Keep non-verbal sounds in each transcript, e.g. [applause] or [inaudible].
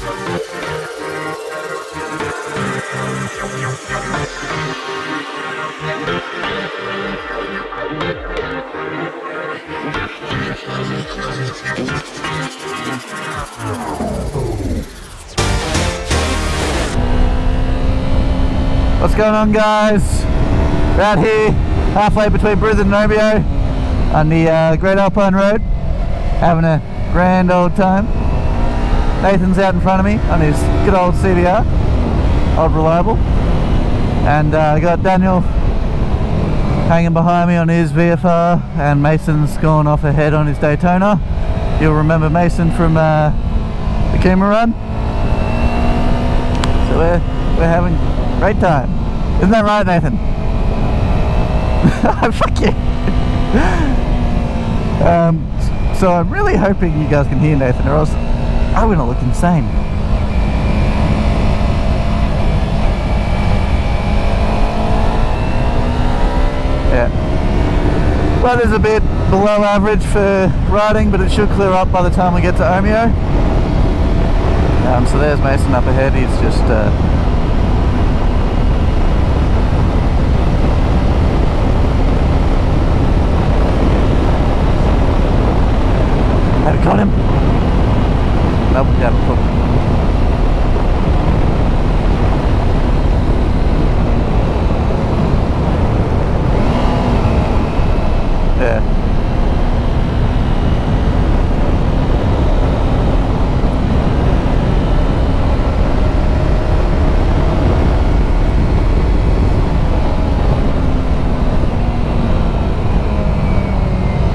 What's going on guys? We're out here halfway between Bairnsdale and Omeo on the uh, Great Alpine Road having a grand old time. Nathan's out in front of me on his good old CBR, old reliable. And uh, I got Daniel hanging behind me on his VFR and Mason's gone off ahead on his Daytona. You'll remember Mason from uh, the Cooma run. So we're, we're having a great time. Isn't that right Nathan? [laughs] Fuck you! [laughs] um, so I'm really hoping you guys can hear Nathan or else I'm gonna look insane. Yeah. Weather's a bit below average for riding, but it should clear up by the time we get to Omeo. Um, so there's Mason up ahead, he's just uh, caught him? Nope, yeah, cool. Yeah.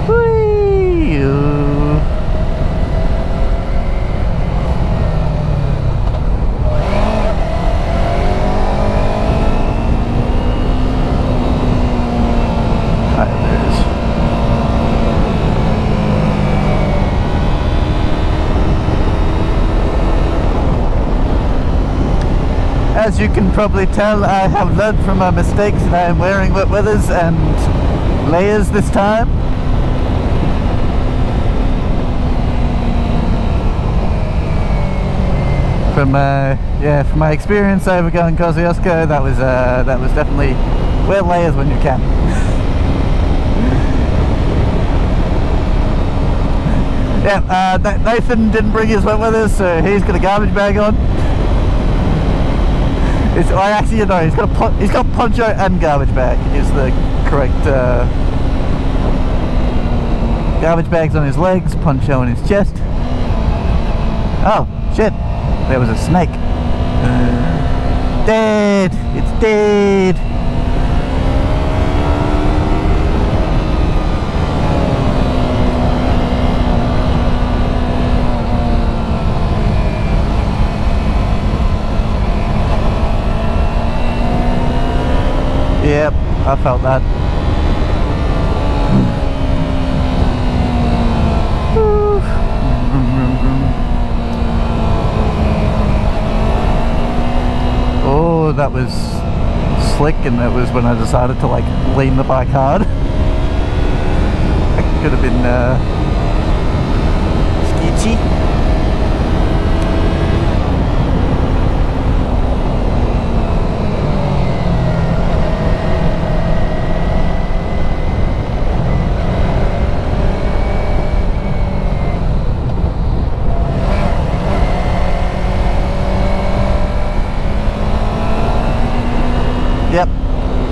Whee! Alright, there it is. As you can probably tell, I have learned from my mistakes and I am wearing wet weathers and layers this time. From uh, yeah, from my experience over going Kosciuszko, that was uh, that was definitely wear layers when you can. [laughs] Yeah, uh, Nathan didn't bring his wet weathers, so he's got a garbage bag on. It's, I actually know he's got a he's got poncho and garbage bag is the correct. Uh, garbage bags on his legs, poncho on his chest. Oh shit! There was a snake. Dead. It's dead. Yep, I felt that. [laughs] Oh, that was slick, and that was when I decided to like lean the bike hard. [laughs] That could have been uh, sketchy. Yep,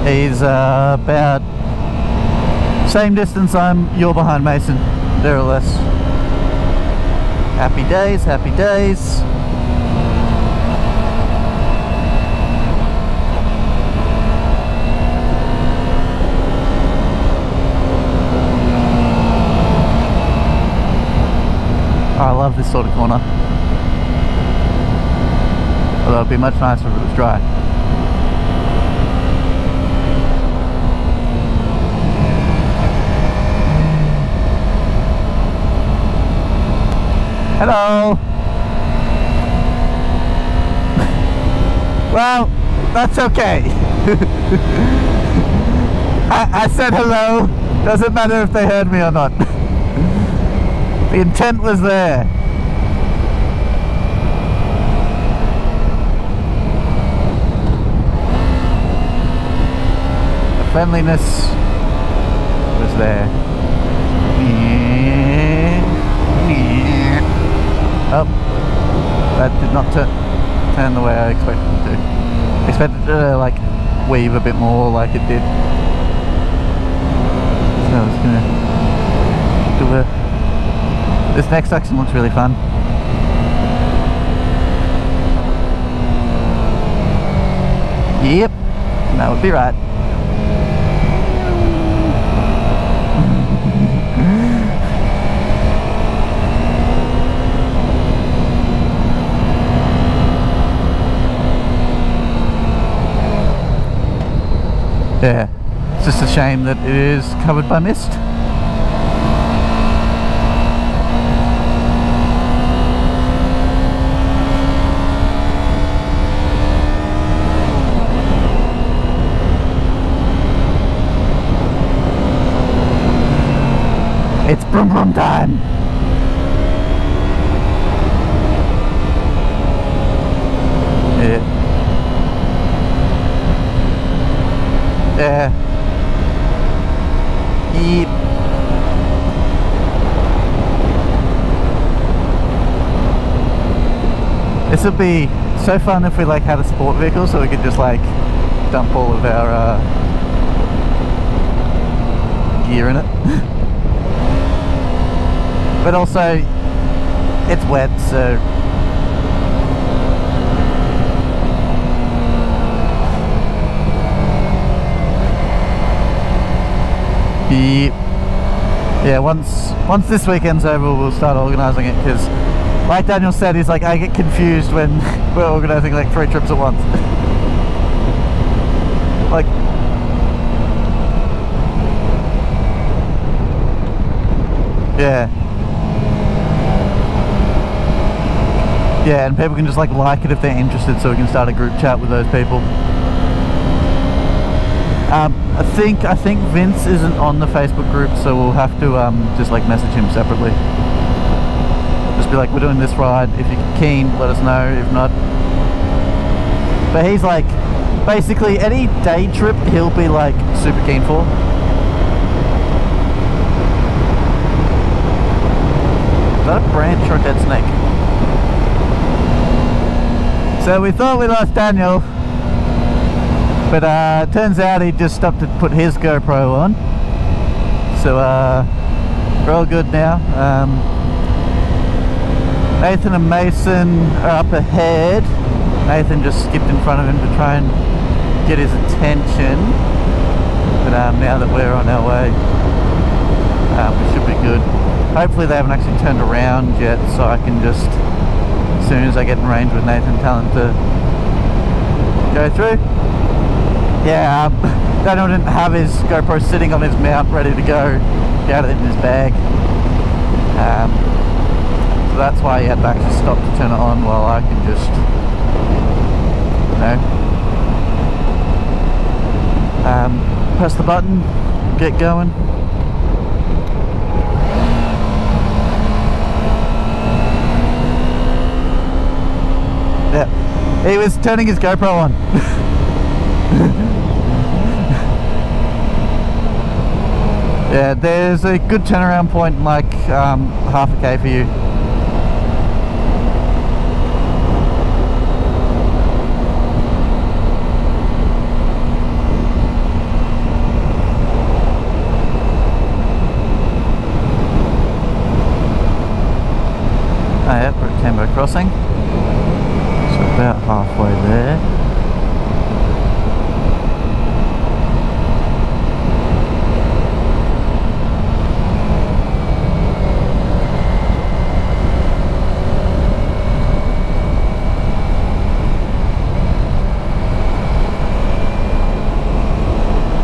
he's uh, about same distance I'm you're behind Mason, there or less. Happy days, happy days. I love this sort of corner. Although it'd be much nicer if it was dry. Hello. Well, that's okay. [laughs] I, I said hello. Doesn't matter if they heard me or not. [laughs] the intent was there. The friendliness was there. Oh, that did not turn, the way I expected it to. Expected it to like weave a bit more like it did. So I was gonna do a. This next section looks really fun. Yep, that would be right. Yeah, it's just a shame that it is covered by mist. It's brum brum time! Yeah. Yeah. Yep. This would be so fun if we like had a sport vehicle so we could just like dump all of our uh, gear in it. [laughs] but also it's wet so Yeah, once once this weekend's over, we'll start organising it because, like Daniel said, he's like I get confused when [laughs] we're organising like three trips at once. [laughs] like, yeah, yeah, and people can just like like it if they're interested, so we can start a group chat with those people. Um, I think I think Vince isn't on the Facebook group, so we'll have to um, just like message him separately. Just be like, we're doing this ride. If you're keen, let us know. If not, but he's like, basically any day trip, he'll be like super keen for. Is that a branch or a dead snake? So we thought we lost Daniel, but uh, turns out he just stopped to put his GoPro on. So uh, we're all good now. Um, Nathan and Mason are up ahead. Nathan just skipped in front of him to try and get his attention. But um, now that we're on our way, um, we should be good. Hopefully they haven't actually turned around yet, so I can just, as soon as I get in range with Nathan, tell him to go through. Yeah, um, Daniel didn't have his GoPro sitting on his mount ready to go. He had it in his bag. Um, so that's why he had to actually stop to turn it on while I can just, you know, um, press the button, get going. Yeah, he was turning his GoPro on. [laughs] yeah, there's a good turnaround point like um, half a k for you. Oh yeah, we're at Tambo Crossing. So about halfway there.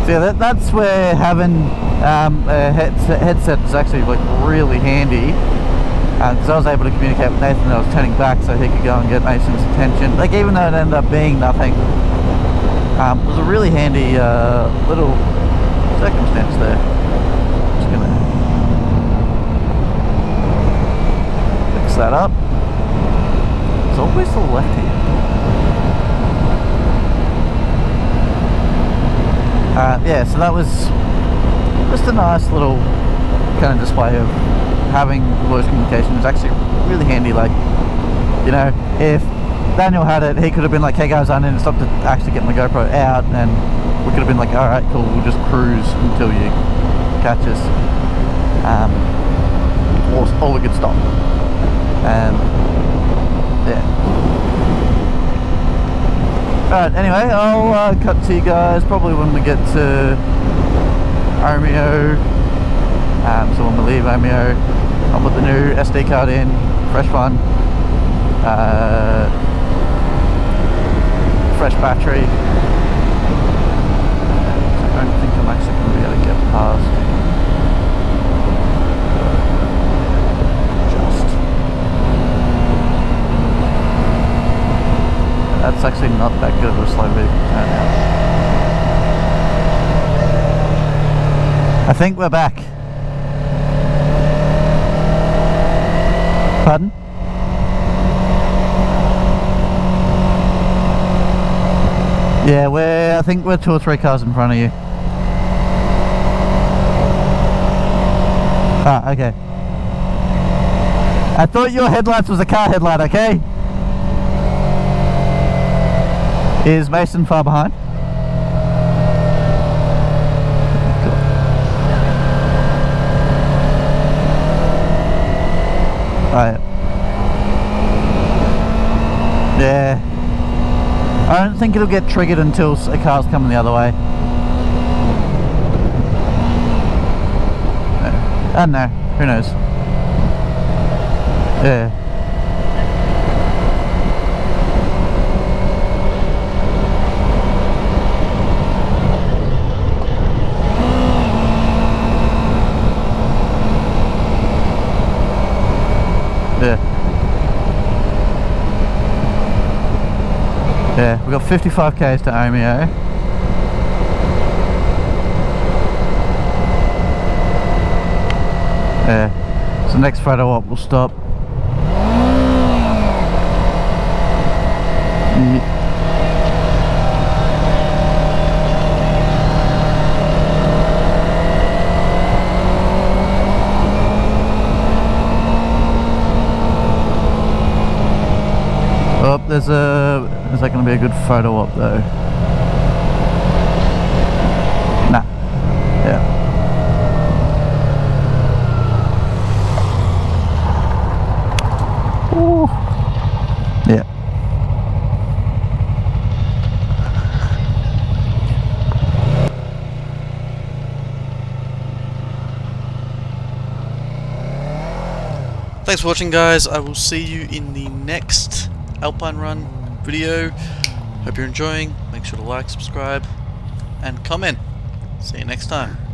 Yeah, that, that's where having um, a headset, is actually like really handy because I was able to communicate with Nathan that I was turning back so he could go and get Nathan's attention. Like even though it ended up being nothing, um, it was a really handy uh, little circumstance there. Just gonna fix that up. It's always the left hand. Yeah, so that was just a nice little kind of display of having voice communication is actually really handy. Like, you know, if Daniel had it, he could have been like, hey guys, I need to stop to actually get my GoPro out, and we could have been like, alright, cool, we'll just cruise until you catch us. Um, we could stop. Um, yeah. Alright, anyway, I'll uh, cut to you guys probably when we get to Omeo. Um, so when we leave Omeo, I'll put the new SD card in, fresh one, uh, fresh battery. I don't think I'm actually going to be able to get past. Just. That's actually not that good of a slow vehicle turnout. I think we're back. Pardon? Yeah, we're, I think we're two or three cars in front of you. Ah, okay. I thought your headlights was a car headlight, okay? Is Mason far behind? Right. Yeah. I don't think it'll get triggered until a car's coming the other way. I don't know. Who knows? Yeah. Yeah. Yeah, we've got 55 k's to Omeo. Yeah. So next photo up, we'll stop. Oh, there's a. be a good photo op though? Nah. Yeah. Ooh. Yeah. Thanks for watching guys, I will see you in the next Alpine Run video. Hope you're enjoying, make sure to like, subscribe, and comment. See you next time.